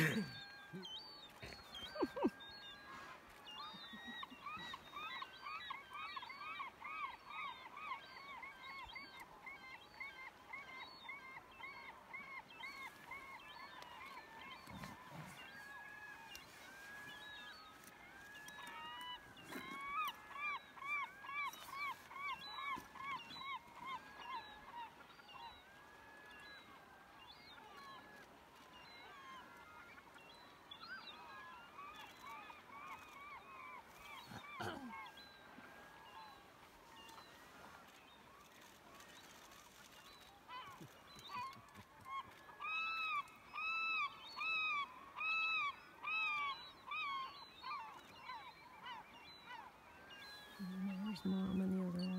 And There's mom on the other